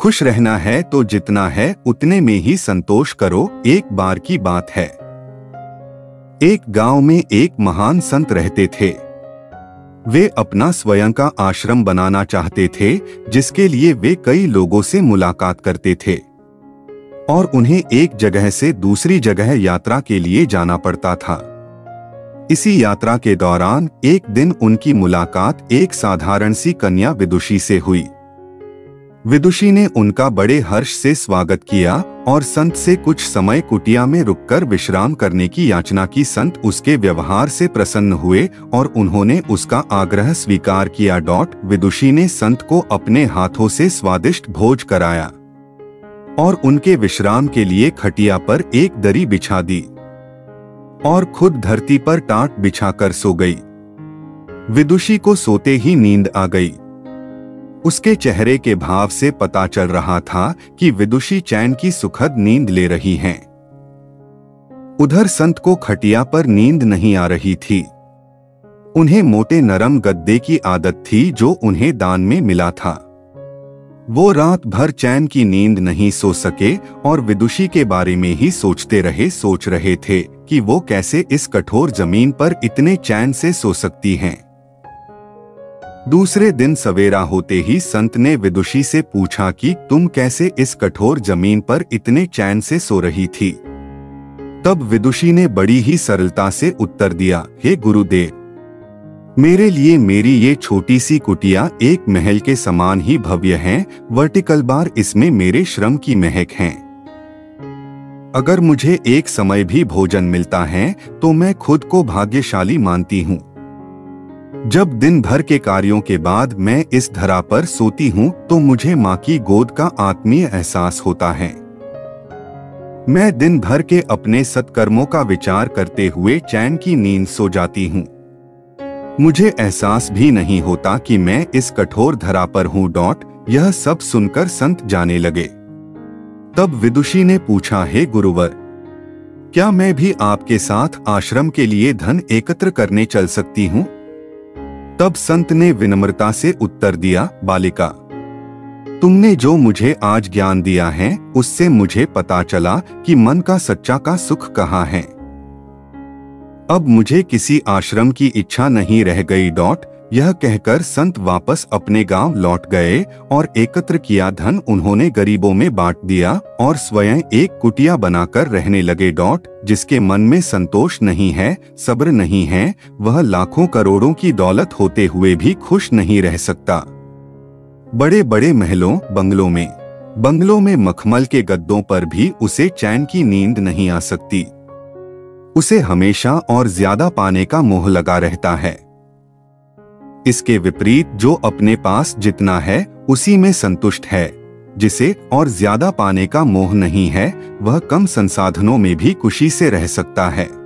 खुश रहना है तो जितना है, उतने में ही संतोष करो, एक बार की बात है। एक गाँव में एक महान संत रहते थे। वे अपना स्वयं का आश्रम बनाना चाहते थे, जिसके लिए वे कई लोगों से मुलाकात करते थे। और उन्हें एक जगह से दूसरी जगह यात्रा के लिए जाना पड़ता था। इसी यात्रा के दौरान एक दिन उनकी मुलाकात एक साधारण सी कन्या विदुषी से हुई। विदुषी ने उनका बड़े हर्ष से स्वागत किया और संत से कुछ समय कुटिया में रुककर विश्राम करने की याचना की। संत उसके व्यवहार से प्रसन्न हुए और उन्होंने उसका आग्रह स्वीकार किया। डॉट, विदुषी ने संत को अपने हाथों से स्वादिष्ट भोज कराया और उनके विश्राम के लिए खटिया पर एक दरी बिछा दी और खुद धरती पर टाट बिछाकर सो गई। विदुषी को सोते ही नींद आ गई। उसके चेहरे के भाव से पता चल रहा था कि विदुषी चैन की सुखद नींद ले रही हैं। उधर संत को खटिया पर नींद नहीं आ रही थी उन्हें मोटे नरम गद्दे की आदत थी जो उन्हें दान में मिला था वो रात भर चैन की नींद नहीं सो सके और विदुषी के बारे में ही सोचते रहे, सोच रहे थे कि वो कैसे इस कठोर ज़मीन पर इतने चैन से सो सकती हैं। दूसरे दिन सवेरा होते ही संत ने विदुषी से पूछा कि तुम कैसे इस कठोर ज़मीन पर इतने चैन से सो रही थी। तब विदुषी ने बड़ी ही सरलता से उत्तर दिया, हे गुरुदेव, मेरे लिए मेरी ये छोटी सी कुटिया एक महल के समान ही भव्य है, वर्टिकल बार इसमें मेरे श्रम की महक है। अगर मुझे एक समय भी भोजन मिलता है तो मैं खुद को भाग्यशाली मानती हूँ। जब दिन भर के कार्यों के बाद मैं इस धरा पर सोती हूँ तो मुझे माँ की गोद का आत्मीय एहसास होता है। मैं दिन भर के अपने सत्कर्मों का विचार करते हुए चैन की नींद सो जाती हूँ। मुझे एहसास भी नहीं होता कि मैं इस कठोर धरा पर हूँ, डॉट, यह सब सुनकर संत जाने लगे। तब विदुषी ने पूछा, हे गुरुवर, क्या मैं भी आपके साथ आश्रम के लिए धन एकत्र करने चल सकती हूँ? तब संत ने विनम्रता से उत्तर दिया, बालिका, तुमने जो मुझे आज ज्ञान दिया है, उससे मुझे पता चला कि मन का सच्चा का सुख कहाँ है। अब मुझे किसी आश्रम की इच्छा नहीं रह गई, डॉट। यह कहकर संत वापस अपने गाँव लौट गए और एकत्र किया धन उन्होंने गरीबों में बांट दिया और स्वयं एक कुटिया बनाकर रहने लगे डॉट, जिसके मन में संतोष नहीं है, सब्र नहीं है, वह लाखों करोड़ों की दौलत होते हुए भी खुश नहीं रह सकता। बड़े बड़े महलों, बंगलों में। बंगलों में मखमल के गद्दों पर भी उसे चैन की नींद नहीं आ सकती। उसे हमेशा और ज़्यादा पाने का मोह लगा रहता है। इसके विपरीत जो अपने पास जितना है, उसी में संतुष्ट है। जिसे और ज़्यादा पाने का मोह नहीं है, वह कम संसाधनों में भी खुशी से रह सकता है।